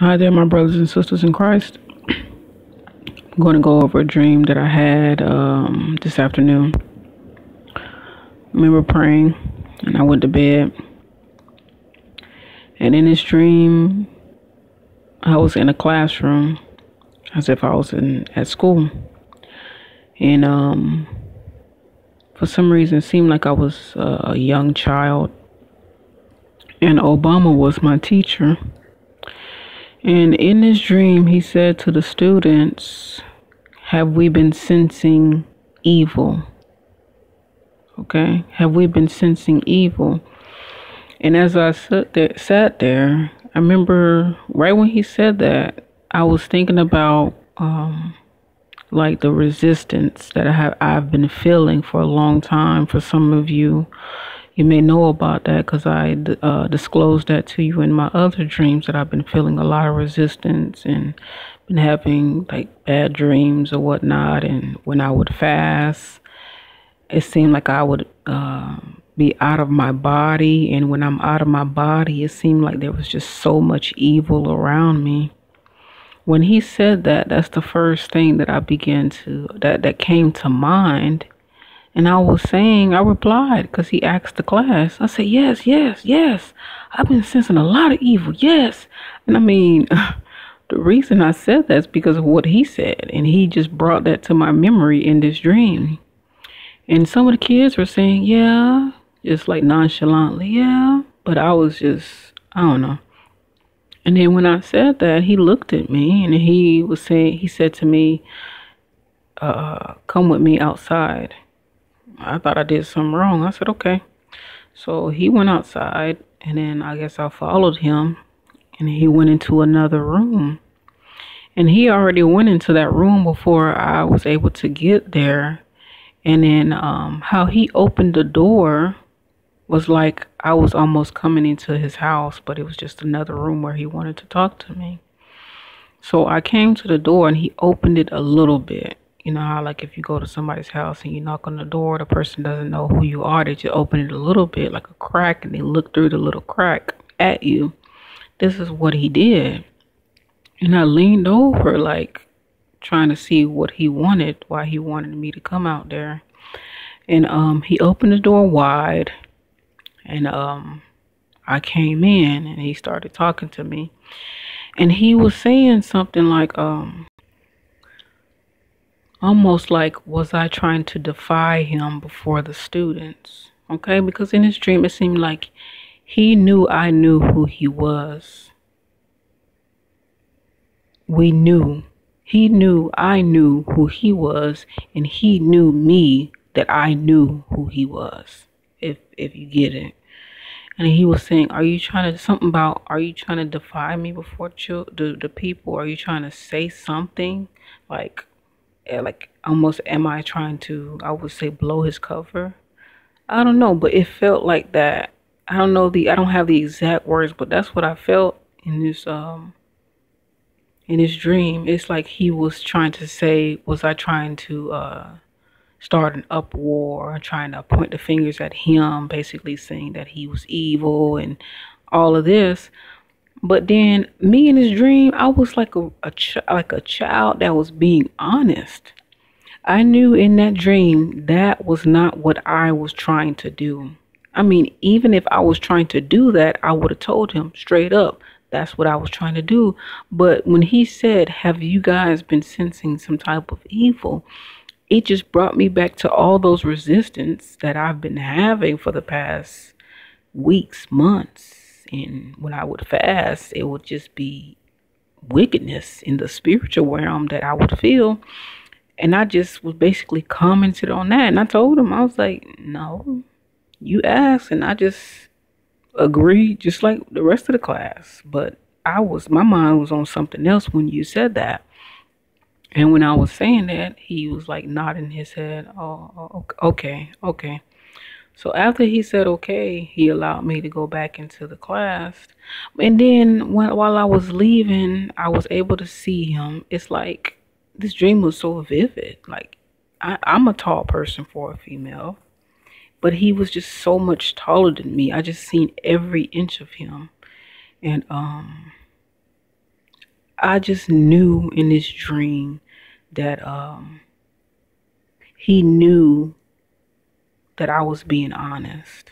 Hi there, my brothers and sisters in Christ. I'm going to go over a dream that I had um, this afternoon. I remember praying and I went to bed. And in this dream, I was in a classroom as if I was in at school. And um, for some reason, it seemed like I was a young child. And Obama was my teacher. And in this dream, he said to the students, Have we been sensing evil? Okay, have we been sensing evil? And as I sat there, sat there, I remember right when he said that, I was thinking about um, like the resistance that I have I've been feeling for a long time. For some of you, you may know about that because I uh, disclosed that to you in my other dreams that I've been feeling a lot of resistance and been having like bad dreams or whatnot. And when I would fast, it seemed like I would uh, be out of my body. And when I'm out of my body, it seemed like there was just so much evil around me. When he said that, that's the first thing that I began to, that, that came to mind and I was saying, I replied because he asked the class. I said, Yes, yes, yes. I've been sensing a lot of evil. Yes. And I mean, the reason I said that is because of what he said. And he just brought that to my memory in this dream. And some of the kids were saying, Yeah, just like nonchalantly, Yeah. But I was just, I don't know. And then when I said that, he looked at me and he was saying, He said to me, uh, Come with me outside. I thought I did something wrong. I said, okay. So he went outside, and then I guess I followed him, and he went into another room. And he already went into that room before I was able to get there. And then um, how he opened the door was like I was almost coming into his house, but it was just another room where he wanted to talk to me. So I came to the door and he opened it a little bit. You know how like if you go to somebody's house and you knock on the door, the person doesn't know who you are. They just open it a little bit, like a crack, and they look through the little crack at you. This is what he did. And I leaned over, like trying to see what he wanted, why he wanted me to come out there. And um, he opened the door wide, and um, I came in, and he started talking to me, and he was saying something like, um, almost like was I trying to defy him before the students? Okay, because in his dream it seemed like he knew I knew who he was. We knew. He knew I knew who he was, and he knew me that I knew who he was. If if you get it. And he was saying, "Are you trying to something about? Are you trying to defy me before the the people? Are you trying to say something like like almost am I trying to I would say blow his cover? I don't know, but it felt like that. I don't know the I don't have the exact words, but that's what I felt in this um in his dream. It's like he was trying to say, was I trying to uh start an uproar, trying to point the fingers at him, basically saying that he was evil and all of this. But then me in this dream, I was like a, a ch- like a child that was being honest. I knew in that dream that was not what I was trying to do. I mean, even if I was trying to do that, I would have told him straight up that's what I was trying to do. But when he said, Have you guys been sensing some type of evil? It just brought me back to all those resistance that I've been having for the past weeks, months and when I would fast, it would just be wickedness in the spiritual realm that I would feel. And I just was basically commented on that. And I told him, I was like, no, you asked. And I just agreed, just like the rest of the class. But I was, my mind was on something else when you said that. And when I was saying that, he was like nodding his head. Oh, oh okay, okay. So after he said okay, he allowed me to go back into the class. And then when, while I was leaving, I was able to see him. It's like this dream was so vivid. Like I, I'm a tall person for a female, but he was just so much taller than me. I just seen every inch of him. And um I just knew in this dream that um he knew that I was being honest.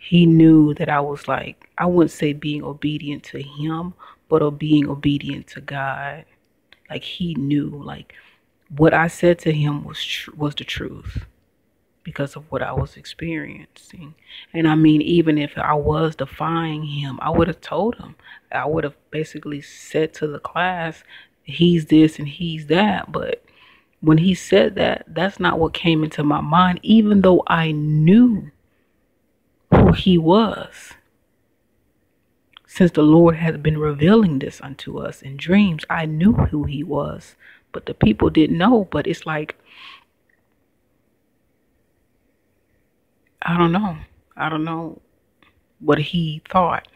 He knew that I was like I wouldn't say being obedient to him, but of being obedient to God. Like he knew like what I said to him was tr- was the truth because of what I was experiencing. And I mean, even if I was defying him, I would have told him. I would have basically said to the class, he's this and he's that. But when he said that, that's not what came into my mind, even though I knew who he was. Since the Lord has been revealing this unto us in dreams, I knew who he was. But the people didn't know. But it's like, I don't know. I don't know what he thought.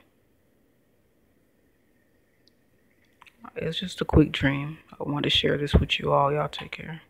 It's just a quick dream. I want to share this with you all. Y'all take care.